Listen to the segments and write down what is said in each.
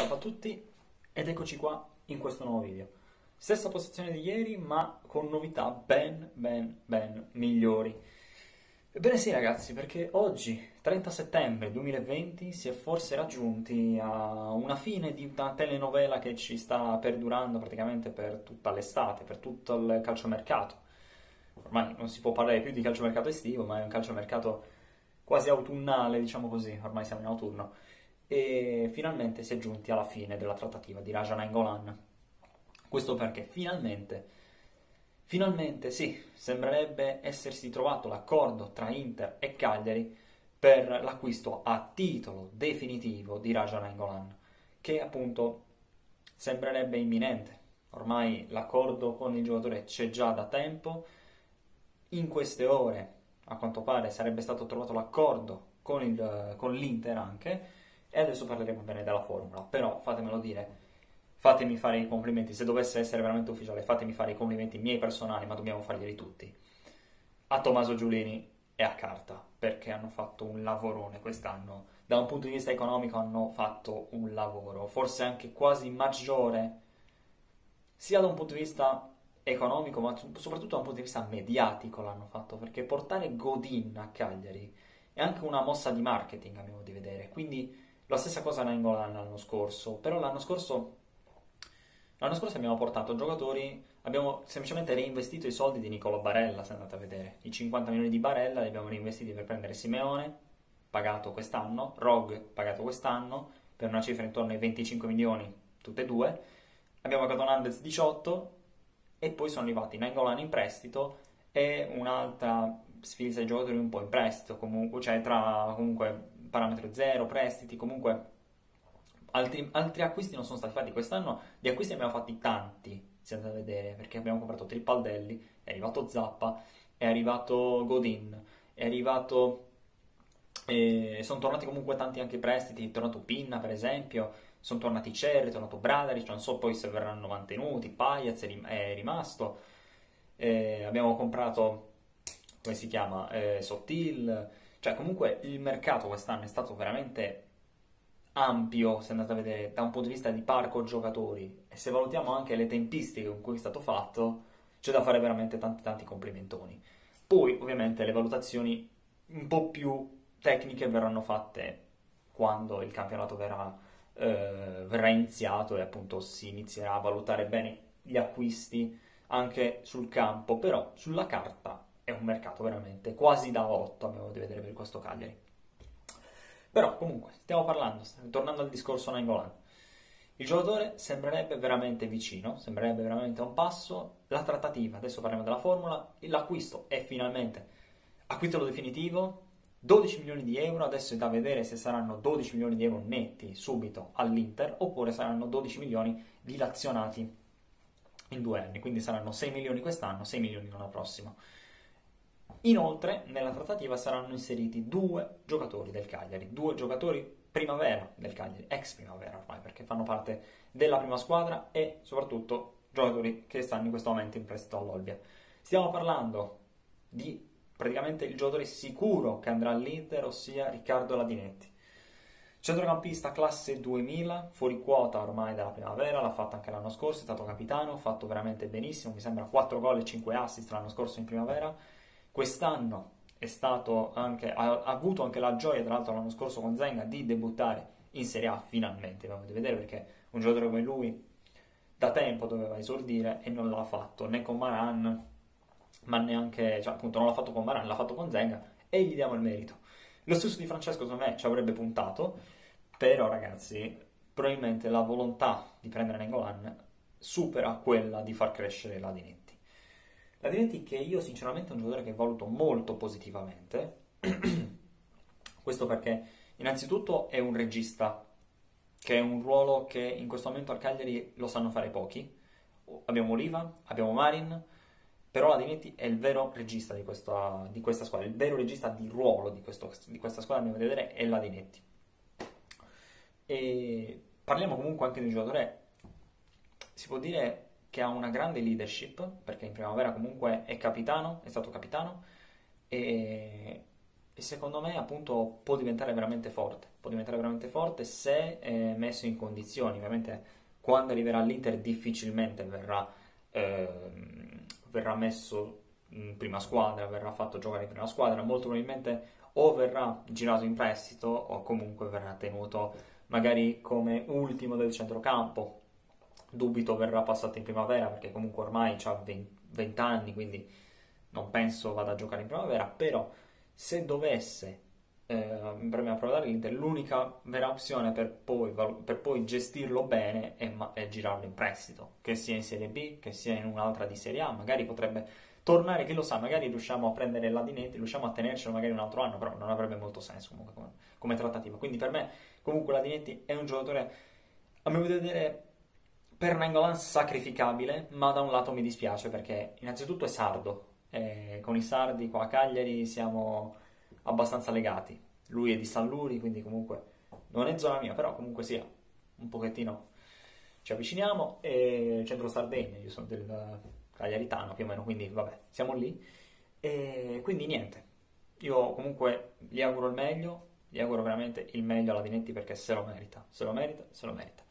Salve a tutti ed eccoci qua in questo nuovo video. Stessa posizione di ieri ma con novità ben ben ben migliori. Ebbene sì ragazzi, perché oggi, 30 settembre 2020, si è forse raggiunti a una fine di una telenovela che ci sta perdurando praticamente per tutta l'estate, per tutto il calciomercato. Ormai non si può parlare più di calciomercato estivo, ma è un calciomercato quasi autunnale, diciamo così, ormai siamo in autunno e finalmente si è giunti alla fine della trattativa di Raja Nainggolan. Questo perché finalmente, finalmente sì, sembrerebbe essersi trovato l'accordo tra Inter e Cagliari per l'acquisto a titolo definitivo di Raja Nainggolan, che appunto sembrerebbe imminente. Ormai l'accordo con il giocatore c'è già da tempo. In queste ore, a quanto pare, sarebbe stato trovato l'accordo con, il, con l'Inter anche e adesso parleremo bene della formula, però fatemelo dire, fatemi fare i complimenti, se dovesse essere veramente ufficiale, fatemi fare i complimenti miei personali, ma dobbiamo farglieli tutti, a Tommaso Giulini e a Carta, perché hanno fatto un lavorone quest'anno. Da un punto di vista economico hanno fatto un lavoro, forse anche quasi maggiore, sia da un punto di vista economico, ma soprattutto da un punto di vista mediatico l'hanno fatto, perché portare Godin a Cagliari è anche una mossa di marketing, a mio di vedere, quindi la stessa cosa Nainggolan l'anno scorso, però l'anno scorso, l'anno scorso abbiamo portato giocatori, abbiamo semplicemente reinvestito i soldi di Nicolo Barella, se andate a vedere. I 50 milioni di Barella li abbiamo reinvestiti per prendere Simeone, pagato quest'anno, Rog, pagato quest'anno, per una cifra intorno ai 25 milioni, tutte e due. Abbiamo pagato Nandez 18 e poi sono arrivati Nainggolan in prestito e un'altra sfilza di giocatori un po' in prestito, comunque, cioè tra comunque parametro zero, prestiti, comunque altri, altri, acquisti non sono stati fatti quest'anno, di acquisti ne abbiamo fatti tanti, si andate a vedere, perché abbiamo comprato Tripaldelli, è arrivato Zappa, è arrivato Godin, è arrivato... Eh, sono tornati comunque tanti anche prestiti, è tornato Pinna per esempio, sono tornati Cerri, è tornato Bradaric, non so poi se verranno mantenuti, Paiaz è, rim- è rimasto, eh, abbiamo comprato, come si chiama, eh, Sottil, cioè, comunque il mercato quest'anno è stato veramente ampio, se andate a vedere, da un punto di vista di parco giocatori. E se valutiamo anche le tempistiche con cui è stato fatto, c'è da fare veramente tanti tanti complimentoni. Poi, ovviamente, le valutazioni un po' più tecniche verranno fatte quando il campionato verrà, eh, verrà iniziato e appunto si inizierà a valutare bene gli acquisti anche sul campo, però sulla carta è un mercato veramente quasi da 8, a mio modo di vedere, per questo Cagliari. Però comunque, stiamo parlando, tornando al discorso Nainggolan. Il giocatore sembrerebbe veramente vicino, sembrerebbe veramente a un passo. La trattativa, adesso parliamo della formula, l'acquisto è finalmente a titolo definitivo, 12 milioni di euro, adesso è da vedere se saranno 12 milioni di euro netti subito all'Inter oppure saranno 12 milioni dilazionati in due anni, quindi saranno 6 milioni quest'anno, 6 milioni l'anno prossimo. Inoltre, nella trattativa saranno inseriti due giocatori del Cagliari, due giocatori primavera del Cagliari, ex primavera ormai, perché fanno parte della prima squadra e soprattutto giocatori che stanno in questo momento in prestito all'Olbia. Stiamo parlando di praticamente il giocatore sicuro che andrà all'Inter, ossia Riccardo Ladinetti. Centrocampista classe 2000, fuori quota ormai dalla primavera, l'ha fatto anche l'anno scorso, è stato capitano, ha fatto veramente benissimo, mi sembra 4 gol e 5 assist l'anno scorso in primavera Quest'anno anche, ha, avuto anche la gioia, tra l'altro l'anno scorso con Zenga, di debuttare in Serie A finalmente, potete vedere, perché un giocatore come lui da tempo doveva esordire e non l'ha fatto né con Maran, ma neanche, cioè appunto non l'ha fatto con Maran, l'ha fatto con Zenga e gli diamo il merito. Lo stesso di Francesco secondo me ci avrebbe puntato, però ragazzi, probabilmente la volontà di prendere Nengolan supera quella di far crescere la Dinetti. La Diretti che io sinceramente è un giocatore che valuto molto positivamente, questo perché innanzitutto è un regista, che è un ruolo che in questo momento al Cagliari lo sanno fare pochi. Abbiamo Oliva, abbiamo Marin, però la Dinetti è il vero regista di questa, di questa, squadra, il vero regista di ruolo di, questo, di questa squadra, a mio vedere, è la Dinetti. E parliamo comunque anche di un giocatore, si può dire che ha una grande leadership, perché in primavera comunque è capitano, è stato capitano, e e secondo me appunto può diventare veramente forte, può diventare veramente forte se è messo in condizioni, ovviamente quando arriverà all'Inter difficilmente verrà, eh, verrà messo in prima squadra, verrà fatto giocare in prima squadra, molto probabilmente o verrà girato in prestito o comunque verrà tenuto magari come ultimo del centrocampo. Dubito verrà passato in primavera perché comunque ormai ha 20, 20 anni, quindi non penso vada a giocare in primavera, però se dovesse eh, in prima prova dall'Inter, l'unica vera opzione per poi, per poi gestirlo bene è, è, girarlo in prestito, che sia in Serie B, che sia in un'altra di Serie A, magari potrebbe tornare, chi lo sa, magari riusciamo a prendere l'Adinetti, riusciamo a tenercelo magari un altro anno, però non avrebbe molto senso comunque come, come trattativa. Quindi per me comunque l'Adinetti è un giocatore, a mio vedere, per Nangolan sacrificabile, ma da un lato mi dispiace perché innanzitutto è sardo, e con i sardi qua a Cagliari siamo abbastanza legati. Lui è di San Luri, quindi comunque non è zona mia, però comunque sia un pochettino ci avviciniamo. E centro Sardegna, io sono del Cagliaritano più o meno, quindi vabbè, siamo lì. E quindi niente, io comunque gli auguro il meglio, gli auguro veramente il meglio alla Dinetti perché se lo merita, se lo merita, se lo merita.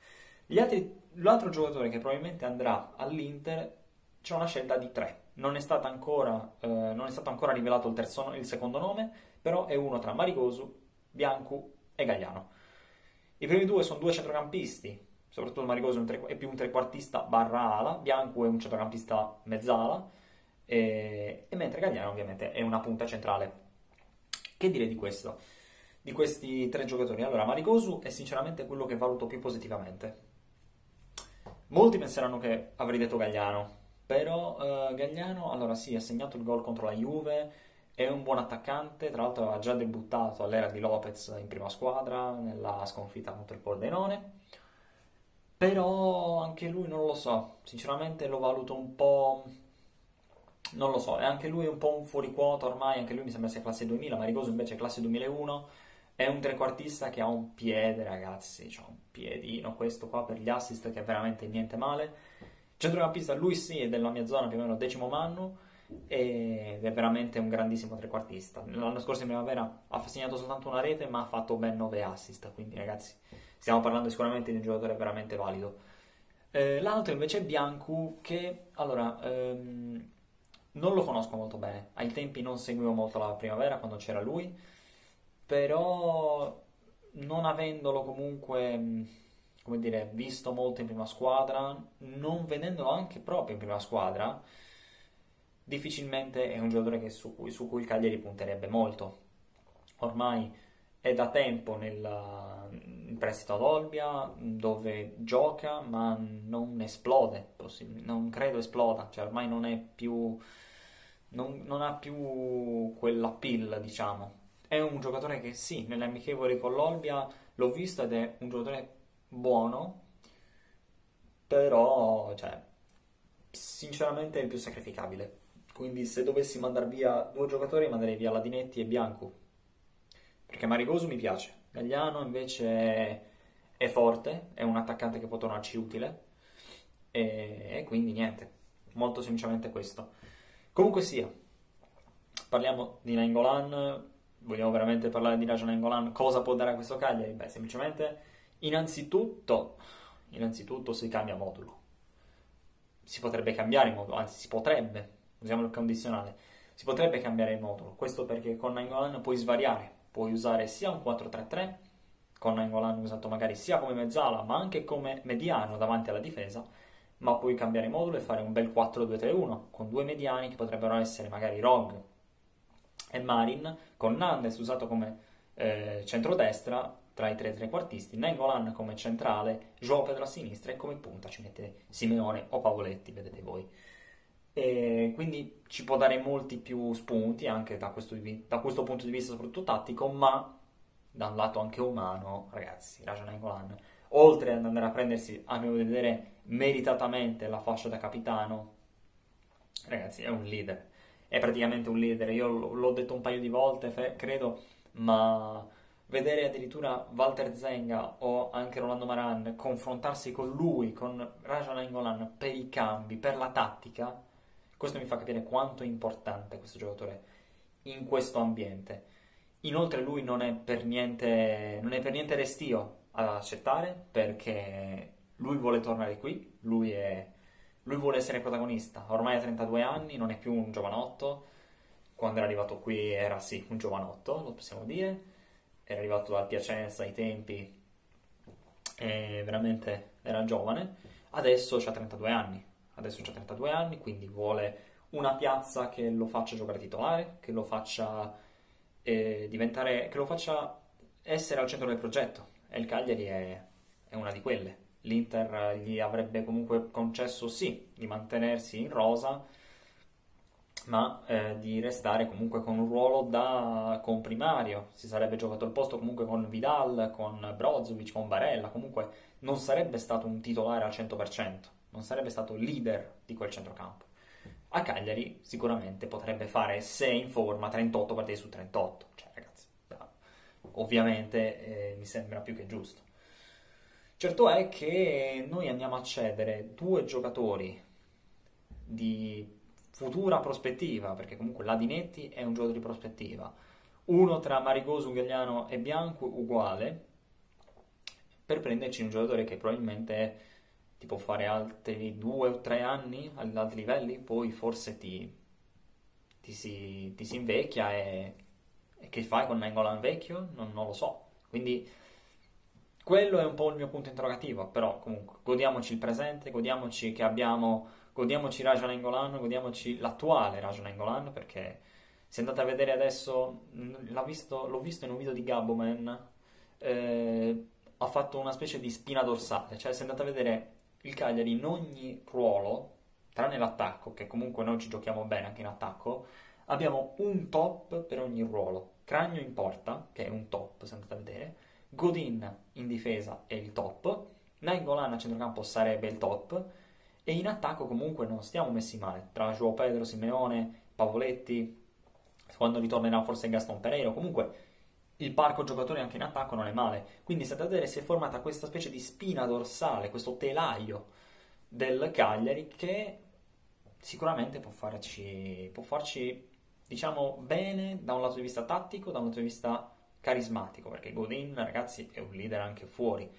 Altri, l'altro giocatore che probabilmente andrà all'Inter c'è una scelta di tre. Non è, ancora, eh, non è stato ancora rivelato il, terzo, il secondo nome, però è uno tra Marigosu, Biancu e Gagliano. I primi due sono due centrocampisti, soprattutto Marigosu è più un trequartista barra ala, Biancu è un centrocampista mezzala, e, e mentre Gagliano ovviamente è una punta centrale. Che dire di questo? Di questi tre giocatori? Allora, Marigosu è sinceramente quello che valuto più positivamente. Molti penseranno che avrei detto Gagliano, però uh, Gagliano, allora sì, ha segnato il gol contro la Juve, è un buon attaccante, tra l'altro aveva già debuttato all'era di Lopez in prima squadra nella sconfitta contro il Pordenone. Però anche lui non lo so, sinceramente lo valuto un po'... Non lo so, è anche lui un po' un fuori quota ormai, anche lui mi sembra sia classe 2000, Marigoso invece è classe 2001. È un trequartista che ha un piede, ragazzi, cioè un piedino, questo qua per gli assist che è veramente niente male. Centrocampista, lui sì, è della mia zona, più o meno decimo manno ed è veramente un grandissimo trequartista. L'anno scorso in primavera ha segnato soltanto una rete, ma ha fatto ben 9 assist, quindi ragazzi stiamo parlando sicuramente di un giocatore veramente valido. Eh, l'altro invece è Biancu, che allora ehm, non lo conosco molto bene. Ai tempi non seguivo molto la primavera quando c'era lui, però non avendolo comunque come dire, visto molto in prima squadra, non vedendolo anche proprio in prima squadra difficilmente è un giocatore su cui, su, cui, il Cagliari punterebbe molto. Ormai è da tempo nel, in prestito ad Olbia dove gioca ma non esplode, non credo esploda, cioè ormai non è più... Non, non ha più quell'appeal, diciamo. È un giocatore che sì, nelle amichevoli con l'Olbia l'ho visto ed è un giocatore buono, però, cioè, sinceramente è il più sacrificabile. Quindi se dovessi mandare via due giocatori manderei via Ladinetti e Bianco. Perché Marigoso mi piace. Gagliano invece è forte, è un attaccante che può tornarci utile. E, e quindi niente, molto semplicemente questo. Comunque sia, parliamo di Nangolan. Vogliamo veramente parlare di Raja Nangolan? Cosa può dare a questo Cagliari? Beh, semplicemente, innanzitutto, innanzitutto si cambia modulo. Si potrebbe cambiare modulo, anzi si potrebbe usiamo il condizionale, si potrebbe cambiare il modulo, questo perché con Nangolan puoi svariare, puoi usare sia un 4-3-3, con Nangolan usato magari sia come mezzala ma anche come mediano davanti alla difesa, ma puoi cambiare modulo e fare un bel 4-2-3-1 con due mediani che potrebbero essere magari Rog e Marin, con Nandes usato come eh, centrodestra tra i tre trequartisti, Nangolan come centrale, Joao Pedro a sinistra e come punta ci mette Simeone o Pavoletti, vedete voi. E quindi ci può dare molti più spunti anche da questo, da questo punto di vista, soprattutto tattico, ma da un lato anche umano, ragazzi, Rajan Angolan, oltre ad andare a prendersi, a mio vedere, meritatamente la fascia da capitano, ragazzi, è un leader. È praticamente un leader. Io l'ho detto un paio di volte, credo, ma vedere addirittura Walter Zenga o anche Rolando Maran confrontarsi con lui, con Rajan Angolan per i cambi, per la tattica, questo mi fa capire quanto è importante questo giocatore in questo ambiente. Inoltre lui non è per niente, non è per niente restio ad accettare perché lui vuole tornare qui, lui, è, lui vuole essere protagonista, ormai ha 32 anni, non è più un giovanotto, quando è arrivato qui era sì un giovanotto, lo possiamo dire, era arrivato dal Piacenza ai tempi e veramente era giovane, adesso ha 32 anni, adesso ha 32 anni, quindi vuole una piazza che lo faccia giocare titolare, che lo faccia eh, diventare, che lo faccia essere al centro del progetto. E il Cagliari è, è una di quelle. L'Inter gli avrebbe comunque concesso sì di mantenersi in rosa, ma eh, di restare comunque con un ruolo da comprimario. Si sarebbe giocato il posto comunque con Vidal, con Brozovic, con Barella. Comunque non sarebbe stato un titolare al 100%, non sarebbe stato leader di quel centrocampo. A Cagliari sicuramente potrebbe fare, se in forma, 38 partite su 38. Cioè, ragazzi, ovviamente eh, mi sembra più che giusto. Certo è che noi andiamo a cedere due giocatori di futura prospettiva, perché comunque Ladinetti è un giocatore di prospettiva, uno tra Marigoso, Gagliano e Bianco uguale, per prenderci un giocatore che probabilmente ti può fare altri due o tre anni ad alti livelli, poi forse ti, ti, si, ti si, invecchia e, e, che fai con Nangolan vecchio? Non, non, lo so. Quindi quello è un po' il mio punto interrogativo, però comunque godiamoci il presente, godiamoci che abbiamo, godiamoci Raja Nangolan, godiamoci l'attuale Raja Nangolan, perché se andate a vedere adesso, visto, l'ho visto in un video di Gaboman, eh, ha fatto una specie di spina dorsale, cioè se andate a vedere il Cagliari in ogni ruolo, tranne l'attacco, che comunque noi ci giochiamo bene anche in attacco, abbiamo un top per ogni ruolo. Cragno in porta, che è un top, se andate a vedere, Godin in difesa è il top, Nainggolan a centrocampo sarebbe il top, e in attacco comunque non stiamo messi male, tra Joao Pedro, Simeone, Pavoletti, quando ritornerà forse Gaston Pereiro, comunque il parco giocatori anche in attacco non è male. Quindi state a vedere si è formata questa specie di spina dorsale, questo telaio del Cagliari che sicuramente può farci, può farci diciamo bene da un lato di vista tattico, da un lato di vista carismatico, perché Godin ragazzi è un leader anche fuori,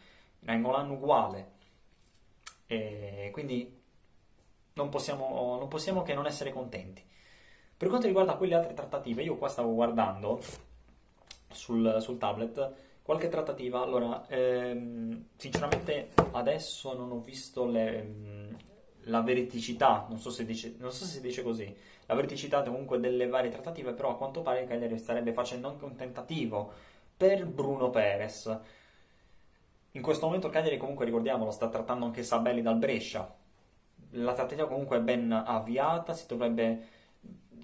Nangolan uguale, e quindi non possiamo, non possiamo che non essere contenti. Per quanto riguarda quelle altre trattative, io qua stavo guardando sul, sul tablet qualche trattativa. Allora, ehm, sinceramente adesso non ho visto le, la veridicità, non so, dice, non so, se si dice così, la veridicità comunque delle varie trattative, però a quanto pare Cagliari starebbe facendo anche un tentativo per Bruno Perez. In questo momento Cagliari comunque, ricordiamolo, sta trattando anche Sabelli dal Brescia. La trattativa comunque è ben avviata, si dovrebbe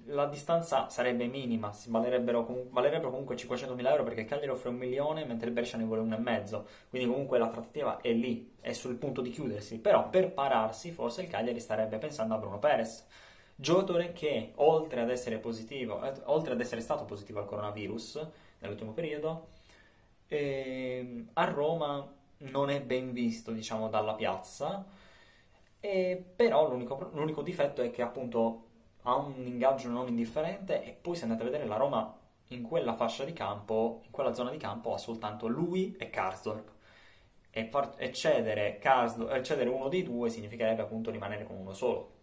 la distanza sarebbe minima, valerebbero, valerebbero comunque 500.000 euro perché il Cagliari offre un milione mentre il Brescia ne vuole uno e mezzo, quindi comunque la trattativa è lì, è sul punto di chiudersi, però per pararsi forse il Cagliari starebbe pensando a Bruno Perez, giocatore che oltre ad essere positivo, eh, oltre ad essere stato positivo al coronavirus nell'ultimo periodo, eh, a Roma non è ben visto diciamo dalla piazza, eh, però l'unico, l'unico difetto è che appunto ha un ingaggio non indifferente e poi se andate a vedere la Roma in quella fascia di campo, in quella zona di campo ha soltanto lui e Karsdorp. E, far, e cedere, Karsdorp, cedere uno dei due significherebbe appunto rimanere con uno solo.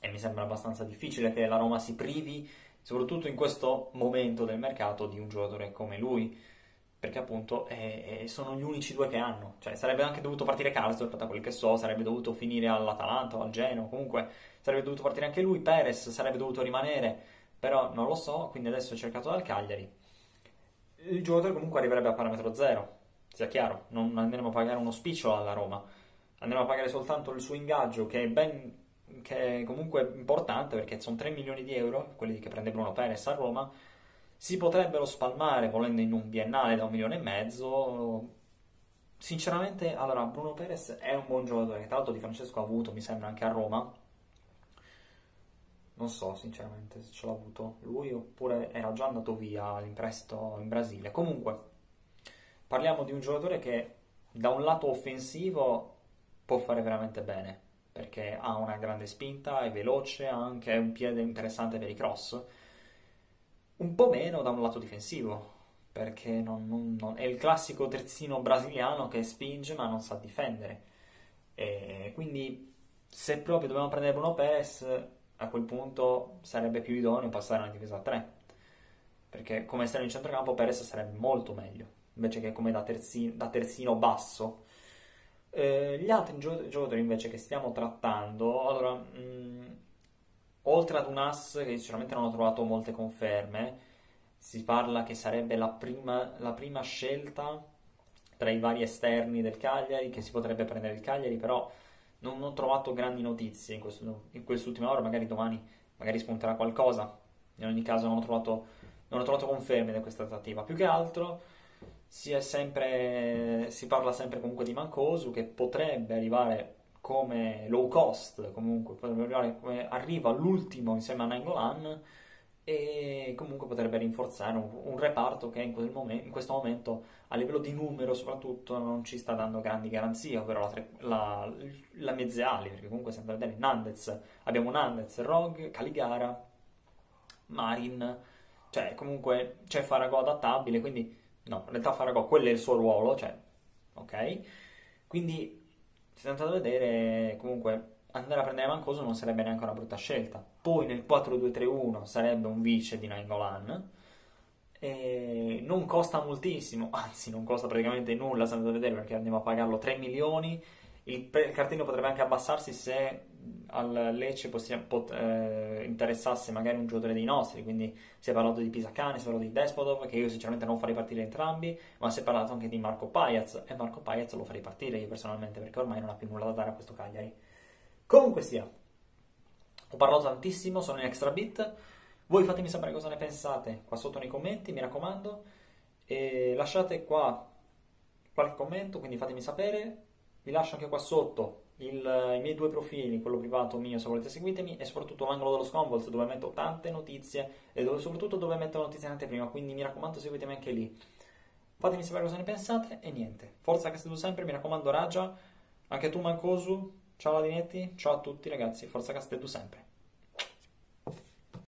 E mi sembra abbastanza difficile che la Roma si privi soprattutto in questo momento del mercato di un giocatore come lui perché appunto eh, sono gli unici due che hanno. Cioè, sarebbe anche dovuto partire Karsdorp, da quel che so, sarebbe dovuto finire all'Atalanta o al Genoa, comunque sarebbe dovuto partire anche lui, Perez sarebbe dovuto rimanere, però non lo so, quindi adesso è cercato dal Cagliari. Il giocatore comunque arriverebbe a parametro zero, sia chiaro, non andremo a pagare uno spicciolo alla Roma, andremo a pagare soltanto il suo ingaggio che è ben che è comunque importante perché sono 3 milioni di euro, quelli che prende Bruno Perez a Roma, si potrebbero spalmare volendo in un biennale da un milione e mezzo. Sinceramente, allora, Bruno Perez è un buon giocatore, che tra l'altro Di Francesco ha avuto, mi sembra, anche a Roma. Non so, sinceramente, se ce l'ha avuto lui oppure era già andato via in prestito in Brasile. Comunque, parliamo di un giocatore che da un lato offensivo può fare veramente bene, perché ha una grande spinta, è veloce, ha anche un piede interessante per i cross un po' meno da un lato difensivo, perché non, non, non, è il classico terzino brasiliano che spinge ma non sa difendere. E quindi se proprio dobbiamo prendere Bruno Perez, a quel punto sarebbe più idoneo passare a una difesa a 3, perché come esterno in centrocampo Perez sarebbe molto meglio, invece che come da terzino, da terzino basso. Eh, gli altri giocatori invece che stiamo trattando, allora, mh, mm, oltre ad un ass che sinceramente non ho trovato molte conferme, si parla che sarebbe la prima, la prima scelta tra i vari esterni del Cagliari, che si potrebbe prendere il Cagliari, però non ho trovato grandi notizie in, questo, in quest'ultima ora, magari domani magari spunterà qualcosa. In ogni caso non ho trovato, non ho trovato conferme di questa trattativa. Più che altro si, sempre, si, parla sempre comunque di Mancosu che potrebbe arrivare come low cost, comunque potrebbe arrivare come arriva all'ultimo insieme a Nangolan e comunque potrebbe rinforzare un, un reparto che in, momento, in, questo momento a livello di numero soprattutto non ci sta dando grandi garanzie, ovvero la, tre, la, la mezze ali, perché comunque se andate a vedere Nandez, abbiamo Nandez, Rog, Caligara, Marin, cioè comunque c'è Farago adattabile, quindi no, in realtà Farago quello è il suo ruolo, cioè, ok? Quindi se andate a vedere comunque andare a prendere Mancoso non sarebbe neanche una brutta scelta. Poi nel 4-2-3-1 sarebbe un vice di Nainggolan. E non costa moltissimo, anzi non costa praticamente nulla se andate a vedere perché andiamo a pagarlo 3 milioni. Il, il cartellino potrebbe anche abbassarsi se al Lecce possiamo, pot, eh, interessasse magari un giocatore dei nostri, quindi si è parlato di Pisacane, si è parlato di Despotov, che io sinceramente non farei partire entrambi, ma si è parlato anche di Marco Pagliaz, e Marco Pagliaz lo farei partire io personalmente perché ormai non ha più nulla da dare a questo Cagliari. Comunque sia, ho parlato tantissimo, sono in extra bit. Voi fatemi sapere cosa ne pensate qua sotto nei commenti, mi raccomando. E lasciate qua qualche commento, quindi fatemi sapere. Vi lascio anche qua sotto il, i miei due profili, quello privato mio se volete seguitemi, e soprattutto l'angolo dello Scombols dove metto tante notizie e dove, soprattutto dove metto notizie in anteprima, quindi mi raccomando seguitemi anche lì. Fatemi sapere cosa ne pensate e niente. Forza Castello sempre, mi raccomando Raja, anche tu Mancosu, Ciao Ladinetti, ciao a tutti ragazzi, forza Castello sempre.